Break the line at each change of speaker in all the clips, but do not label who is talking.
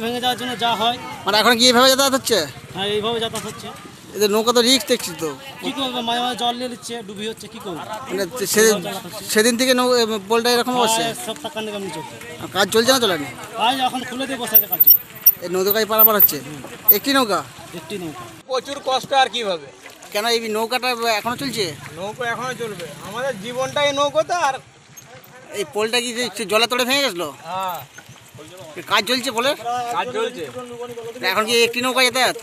যাওয়ার জন্য যা হয়।
মানে এখন কি এইভাবে যাতায়াত হচ্ছে?
হ্যাঁ এইভাবে যাতায়াত হচ্ছে।
এদের নৌকা তো রিক্স দেখছি তো।
কি করবে? মাঝে মাঝে জল নিয়ে নিচ্ছে ডুবি হচ্ছে কি করবে?
মানে সেদিন সেদিন থেকে পোলটা এরকম হচ্ছে?
সব টাকা নিয়ে কেমন চলছে
কাজ চলছে না চলেনি
আজ এখন খুলে দিয়ে বসে আছে কাজ।
এই নৌকায় পারাপার হচ্ছে? একটি নৌকা?
একটি নৌকা।
প্রচুর কষ্ট আর কীভাবে?
কেন এই নৌকাটা এখনও চলছে?
নৌকো এখনও চলবে। আমাদের জীবনটাই নৌকোতে আর
এই পোলটা কি জলে তোড়ে ভেঙে গেছিল?
হ্যাঁ।
কাজ চলছে বলে?
কাজ চলছে।
এখন কি একটি নৌকা যাতায়াত?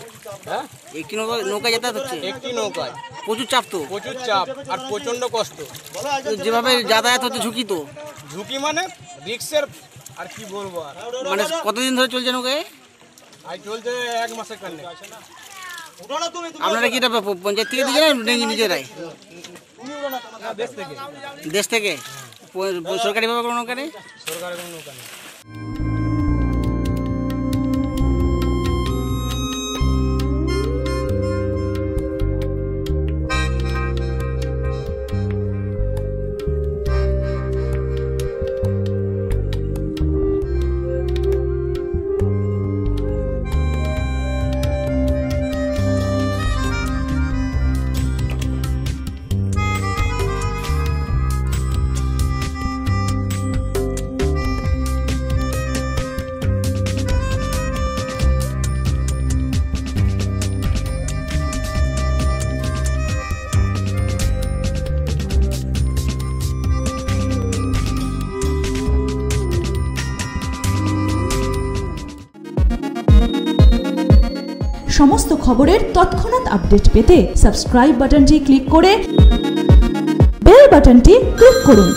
হ্যাঁ?
একটি নৌকা নৌকা যাতায়াত হচ্ছে?
একটি নৌকায়।
প্রচুর চাপ তো।
প্রচুর চাপ আর প্রচণ্ড কষ্ট।
যেভাবে যাতায়াত হচ্ছে ঝুঁকি তো।
ঝুঁকি মানে রিক্সের আর কি বলব আর।
মানে কতদিন ধরে চলছে নৌকায়?
চলছে এক মাসের কান্নে
আপনারা কি এটা পঞ্চায়েত থেকে দিয়েছেন নিজেরাই?
দেশ থেকে।
দেশ থেকে? প- সরকারিভাবে কোনো নৌকা নেই?
সরকারের কোনো নৌকা নেই।
সমস্ত খবরের তৎক্ষণাৎ আপডেট পেতে সাবস্ক্রাইব বাটনটি ক্লিক করে বেল বাটনটি ক্লিক করুন।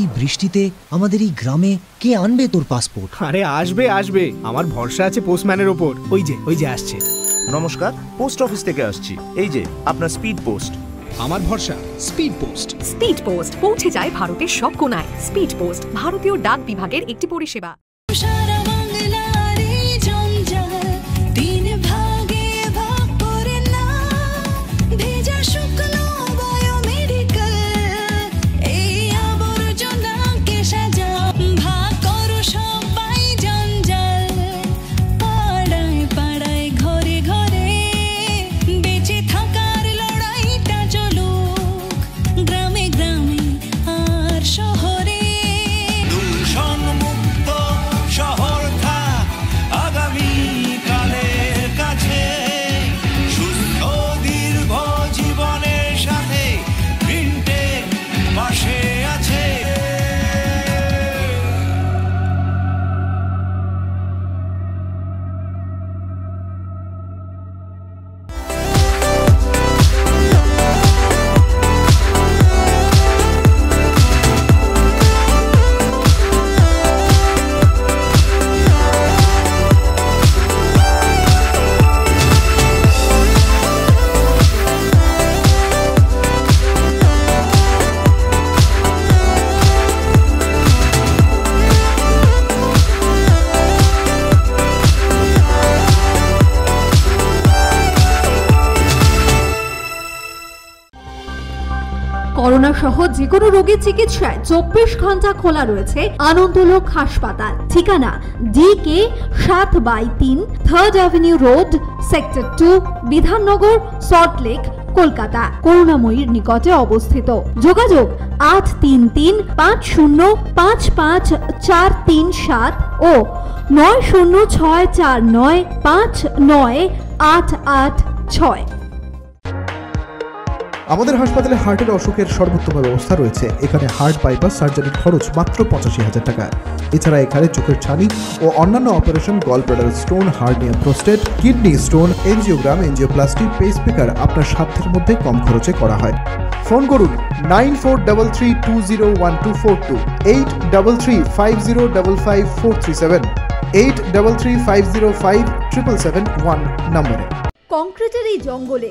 এই বৃষ্টিতে আমাদের এই গ্রামে কে আনবে তোর পাসপোর্ট
আরে আসবে আসবে। আমার ভরসা আছে পোস্টম্যানের ওপর। ওই যে ওই যে আসছে।
নমস্কার পোস্ট অফিস থেকে আসছি। এই যে আপনার স্পিড পোস্ট
আমার ভরসা স্পিড পোস্ট
স্পিড পোস্ট পৌঁছে যায় ভারতের সব কোনায়। স্পিড পোস্ট ভারতীয় ডাক বিভাগের একটি পরিষেবা।
সহ যে কোনো রোগীর চিকিৎসায় চব্বিশ ঘণ্টা খোলা রয়েছে আনন্দলোক হাসপাতাল। ঠিকানা ডি কে সাত বাই তিন third avenue road sector two Bidhannagar Salt Lake Kolkata, করুণাময়ীর নিকটে অবস্থিত। যোগাযোগ আট তিন তিন পাঁচ শূন্য পাঁচ পাঁচ চার তিন সাত ও নয় শূন্য ছয় চার নয় পাঁচ নয় আট আট ছয়।
আমাদের হাসপাতালে হার্টের অসুখের সর্বোত্তম ব্যবস্থা রয়েছে। এখানে হার্ট বাইপাস সার্জারির খরচ মাত্র পঁচাশি হাজার টাকা। এছাড়া এখানে চোখের ছানি ও অন্যান্য operation gall bladder stone hernia prostate, kidney stone, angiogram, angioplasty pacemaker আপনার সাধ্যের মধ্যে কম খরচে করা হয়। ফোন করুন nine four double three two zero one two four two, eight double three five zero double five four three seven, eight double three five zero five triple seven one নম্বরে।
কংক্রিটের এই জঙ্গলে